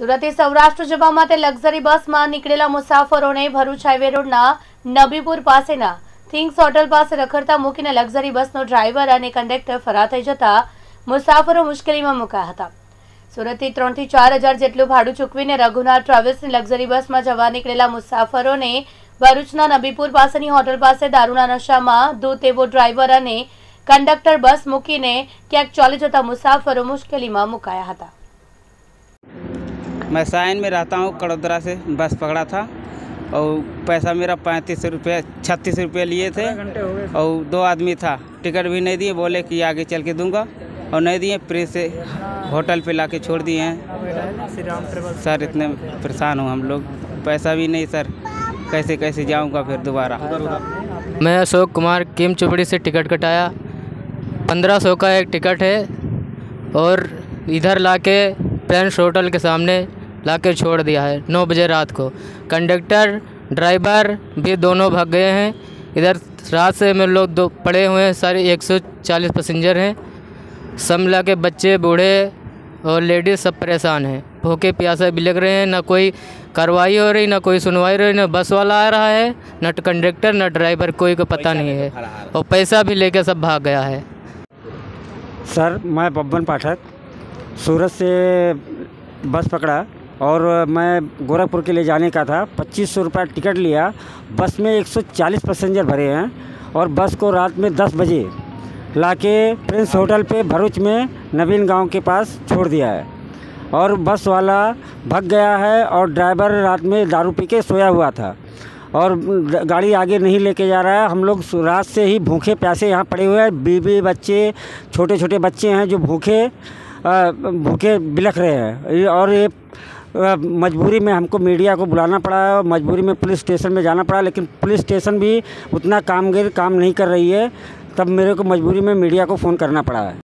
સુરતથી સૌરાષ્ટ્ર જવા માટે લક્ઝરી બસમાં નીકળેલા મુસાફરોને ભરૂચ હાઈવે રોડના નબીપુર પાસેના થિંગ્સ હોટલ પાસે રખડતા મૂકીને લક્ઝરી બસનો ડ્રાઈવર અને કંડક્ટર ફરાર થઈ જતા મુસાફરો મુશ્કેલીમાં મુકાયા હતા. સુરતથી ત્રણથી ચાર હજાર જેટલું ભાડું ચૂકવીને રઘુનાથ ટ્રાવેલ્સની લક્ઝરી બસમાં જવા નીકળેલા મુસાફરોને ભરૂચના નબીપુર પાસેની હોટલ પાસે દારૂના નશામાં દૂધ, તેવો ડ્રાઈવર અને કંડક્ટર બસ મૂકીને ક્યાંક ચાલી જતા મુસાફરો મુશ્કેલીમાં મુકાયા હતા. मैं साइन में रहता हूँ कड़ोदरा से बस पकड़ा था। और पैसा मेरा पैंतीस रुपये छत्तीस रुपये लिए थे। और दो आदमी था। टिकट भी नहीं दिए बोले कि आगे चल के दूँगा। और नहीं दिए फिर से होटल पे लाके छोड़ दिए हैं। सर इतने परेशान हूँ हम लोग। पैसा भी नहीं सर। कैसे कैसे जाऊँगा फिर दोबारा? मैं अशोक कुमार किम चुपड़ी से टिकट कटाया। पंद्रह सौ का एक टिकट है। और इधर लाके प्रिंस होटल के सामने लाके छोड़ दिया है। नौ बजे रात को। कंडक्टर, ड्राइवर भी दोनों भाग गए हैं। इधर रात से हम लोग दो पड़े हुए हैं। सारे 140 पैसेंजर हैं। सब मिला के बच्चे, बूढ़े और लेडीज़ सब परेशान हैं। भूखे प्यासे भी लग रहे हैं। ना कोई कार्रवाई हो रही, ना कोई सुनवाई हो रही, ना बस वाला आ रहा है, न कंडक्टर, न ड्राइवर, कोई को पता नहीं है। और पैसा भी लेके सब भाग गया है। सर, मैं बब्बन पाठक, सूरत से बस पकड़ा। और मैं गोरखपुर के लिए जाने का था। पच्चीस सौ रुपये टिकट लिया। बस में 140 पैसेंजर भरे हैं और बस को रात में 10 बजे लाके प्रिंस होटल पे भरूच में नवीन गाँव के पास छोड़ दिया है। और बस वाला भग गया है और ड्राइवर रात में दारू पी के सोया हुआ था। और गाड़ी आगे नहीं लेके जा रहा है। हम लोग रात से ही भूखे प्यासे यहाँ पड़े हुए हैं। बीबी बच्चे छोटे छोटे बच्चे हैं जो भूखे भूखे बिलख रहे हैं। और ये मजबूरी में हमको मीडिया को बुलाना पड़ा और मजबूरी में पुलिस स्टेशन में जाना पड़ा, लेकिन पुलिस स्टेशन भी उतना कामगिर काम नहीं कर रही है, तब मेरे को मजबूरी में मीडिया को फ़ोन करना पड़ा। है